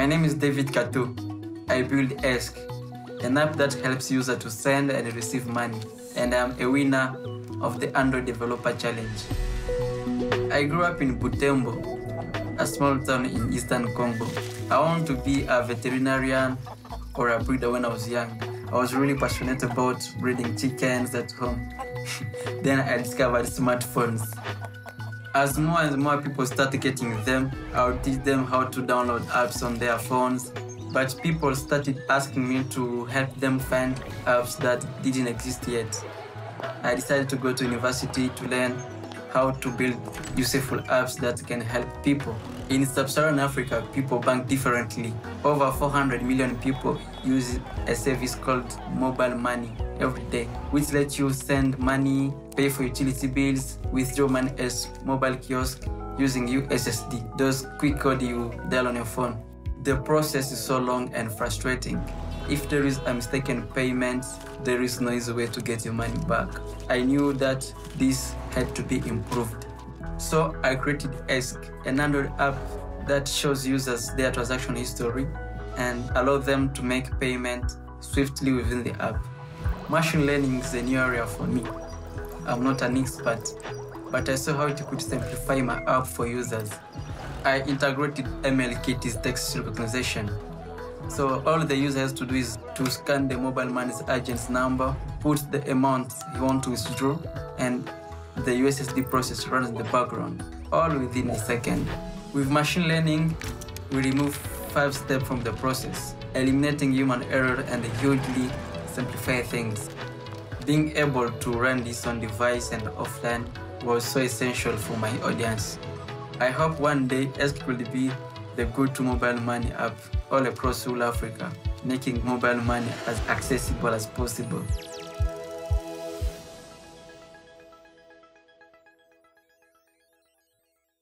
My name is David Kathoh. I build Eskke, an app that helps users to send and receive money, and I'm a winner of the Android Developer Challenge. I grew up in Butembo, a small town in eastern Congo. I wanted to be a veterinarian or a breeder when I was young. I was really passionate about breeding chickens at home. then I discovered smartphones. As more and more people started getting them, I would teach them how to download apps on their phones. But people started asking me to help them find apps that didn't exist yet. I decided to go to university to learn how to build useful apps that can help people. In sub-Saharan Africa, people bank differently. Over 400 million people use a service called mobile money every day, which lets you send money, pay for utility bills, withdraw money as mobile kiosk using USSD, those quick code you dial on your phone. The process is so long and frustrating. If there is a mistaken payment, there is no easy way to get your money back. I knew that this had to be improved. So I created Eskke, an Android app that shows users their transaction history and allow them to make payment swiftly within the app. Machine learning is a new area for me. I'm not an expert, but I saw how it could simplify my app for users. I integrated ML Kit's text recognition so all the user has to do is to scan the mobile money's agent's number, put the amount you want to withdraw, and the USSD process runs in the background, all within a second. With machine learning, we remove five steps from the process, eliminating human error and the hugely simplify things. Being able to run this on device and offline was so essential for my audience. I hope one day Eskke will be the go-to mobile money app all across rural Africa, making mobile money as accessible as possible.